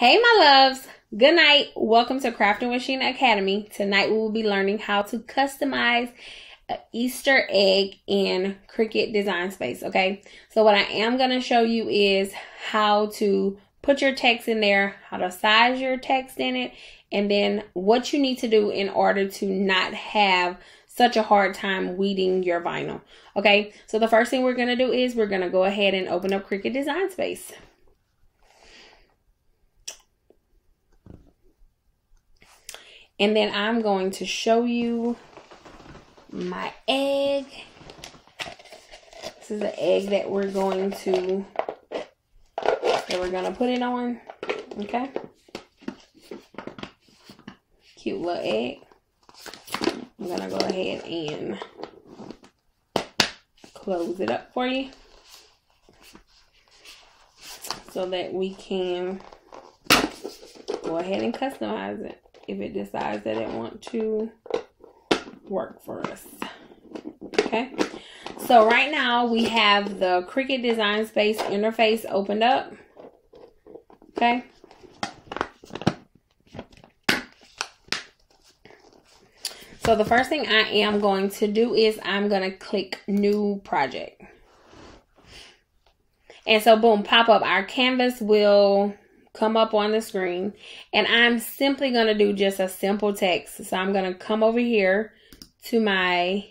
Hey, my loves. Good night. Welcome to Crafting with Machine Academy. Tonight we will be learning how to customize an Easter egg in Cricut Design Space. Okay, so what I am going to show you is how to put your text in there, how to size your text in it, and then what you need to do in order to not have such a hard time weeding your vinyl. Okay, so the first thing we're going to do is we're going to go ahead and open up Cricut Design Space. And then I'm going to show you my egg. This is the egg that we're going to that we're gonna put it on. Okay. Cute little egg. I'm gonna go ahead and close it up for you so that we can go ahead and customize it if it decides that it want to work for us. Okay. So right now we have the Cricut Design Space interface opened up. Okay. So the first thing I am going to do is I'm going to click new project. And so boom, pop up. Our canvas will come up on the screen and I'm simply going to do just a simple text. So I'm going to come over here to my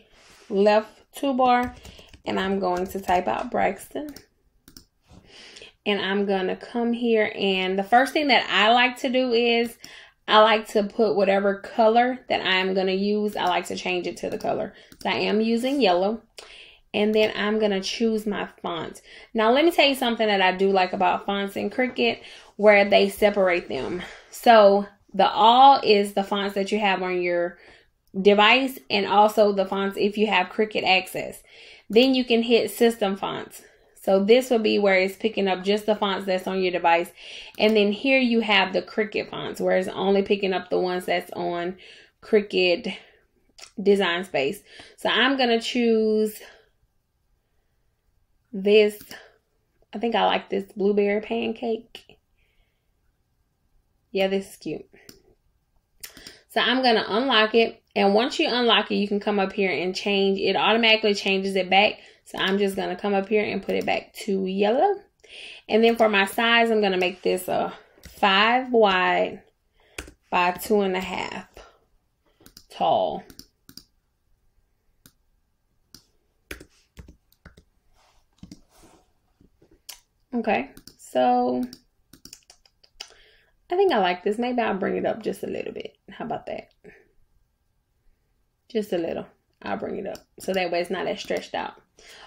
left toolbar and I'm going to type out Braxton. And I'm going to come here and the first thing that I like to do is I like to put whatever color that I'm going to use. I like to change it to the color. So I am using yellow and then I'm going to choose my font. Now, let me tell you something that I do like about fonts in Cricut where they separate them. So, the all is the fonts that you have on your device and also the fonts if you have Cricut access. Then you can hit system fonts. So this will be where it's picking up just the fonts that's on your device. And then here you have the Cricut fonts where it's only picking up the ones that's on Cricut design space. So I'm going to choose this. I think I like this blueberry pancake. Yeah, this is cute. So I'm going to unlock it. And once you unlock it, you can come up here and change. It automatically changes it back. So I'm just going to come up here and put it back to yellow. And then for my size, I'm going to make this a five wide by two and a half tall. Okay, so I think I like this. Maybe I'll bring it up just a little bit. How about that? Just a little. I'll bring it up. So that way it's not as stretched out.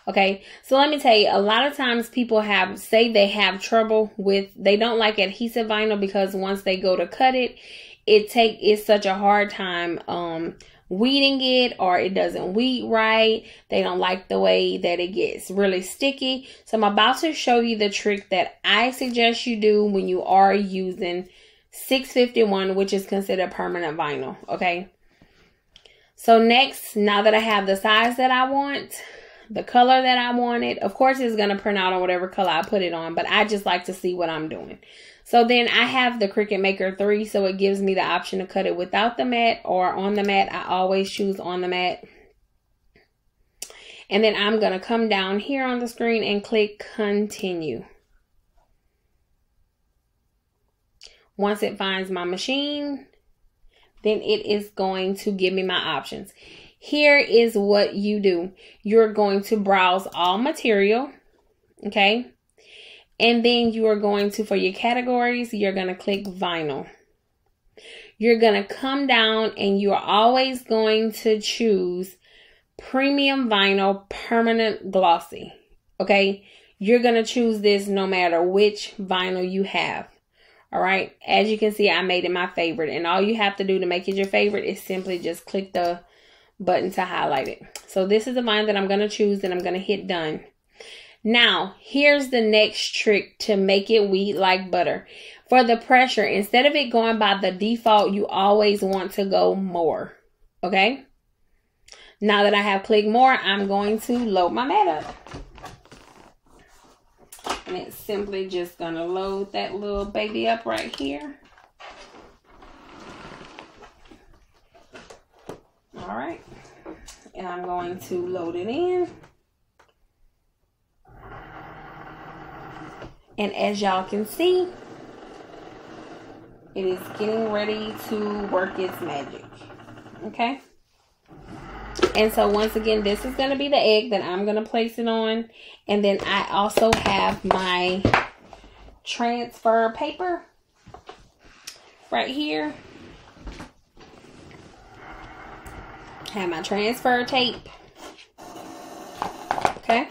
Okay. So let me tell you, a lot of times people have, say they have trouble with, they don't like adhesive vinyl because once they go to cut it, it take, it's such a hard time, um, weeding it or it doesn't weed right. They don't like the way that it gets really sticky. So I'm about to show you the trick that I suggest you do when you are using 651, which is considered permanent vinyl. Okay. So next, now that I have the size that I want, the color that I wanted, of course it's going to print out on whatever color I put it on, but I just like to see what I'm doing. So then I have the Cricut Maker 3, so it gives me the option to cut it without the mat or on the mat. I always choose on the mat. And then I'm going to come down here on the screen and click continue. Once it finds my machine, then it is going to give me my options. Here is what you do. You're going to browse all material. Okay. And then you are going to, for your categories, you're going to click vinyl. You're going to come down and you are always going to choose premium vinyl permanent glossy. Okay. You're going to choose this no matter which vinyl you have. All right. As you can see, I made it my favorite. And all you have to do to make it your favorite is simply just click the button to highlight it. So this is the vinyl that I'm going to choose and I'm going to hit done. Now, here's the next trick to make it weed like butter. For the pressure, instead of it going by the default, you always want to go more. Okay? Now that I have clicked more, I'm going to load my mat up. And it's simply just going to load that little baby up right here. All right. And I'm going to load it in. And as y'all can see, it is getting ready to work its magic. Okay. And so once again, this is going to be the egg that I'm going to place it on. And then I also have my transfer paper right here. I have my transfer tape. Okay.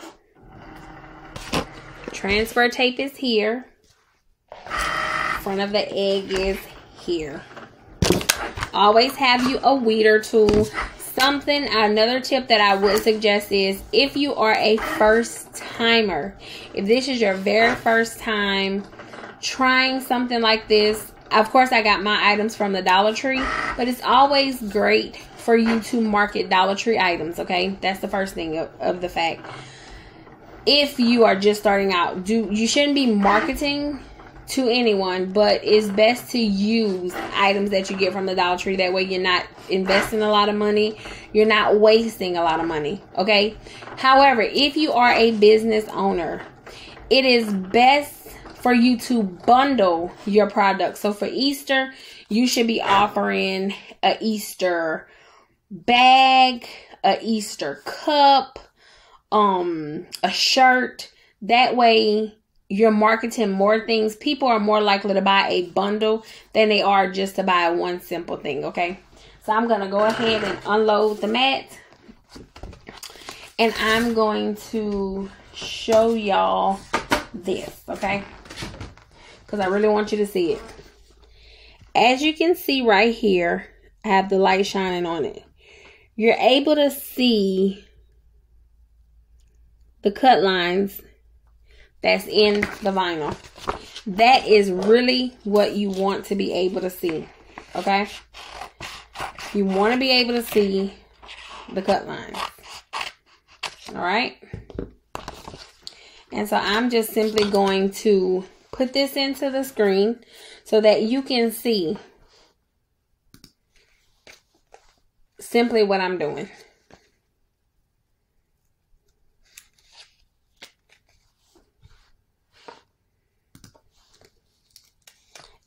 Transfer tape is here. Front of the egg is here. Always have you a weeder tool. Something, another tip that I would suggest is if you are a first timer, if this is your very first time trying something like this, of course I got my items from the Dollar Tree, but it's always great for you to market Dollar Tree items, okay? That's the first thing of, of the fact. If you are just starting out do you shouldn't be marketing to anyone but it's best to use items that you get from the dollar tree. That way you're not investing a lot of money. You're not wasting a lot of money okay? However if you are a business owner it is best for you to bundle your products. So for easter you should be offering a easter bag a easter cup um a shirt. That way you're marketing more things. People are more likely to buy a bundle than they are just to buy one simple thing, okay? So I'm going to go ahead and unload the mat. And I'm going to show y'all this, okay? Because I really want you to see it. As you can see right here, I have the light shining on it. You're able to see the cut lines that's in the vinyl. That is really what you want to be able to see. Okay? You want to be able to see the cut lines. Alright? And so I'm just simply going to put this into the screen so that you can see simply what I'm doing.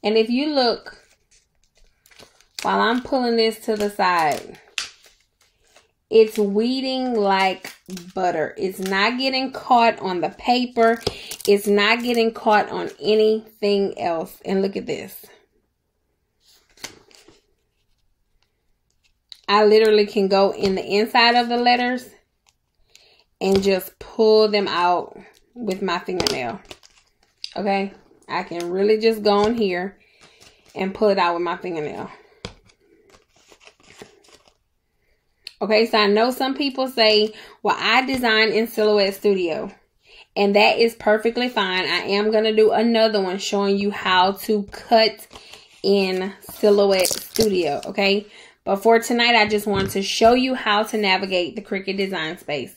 And if you look, while I'm pulling this to the side, it's weeding like butter. It's not getting caught on the paper. It's not getting caught on anything else. And look at this. I literally can go in the inside of the letters and just pull them out with my fingernail. Okay? I can really just go in here and pull it out with my fingernail. Okay, so I know some people say, well, I design in Silhouette Studio. And that is perfectly fine. I am going to do another one showing you how to cut in Silhouette Studio. Okay, but for tonight, I just want to show you how to navigate the Cricut Design Space.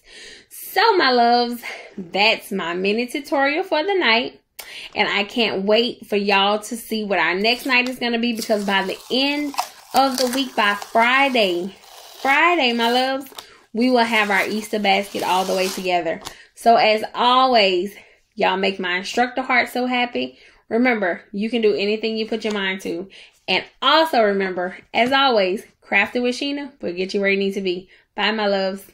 So, my loves, that's my mini tutorial for the night. And I can't wait for y'all to see what our next night is going to be because by the end of the week, by Friday, Friday, my loves, we will have our Easter basket all the way together. So as always, y'all make my instructor heart so happy. Remember, you can do anything you put your mind to. And also remember, as always, crafting with Shenna will get you where you need to be. Bye, my loves.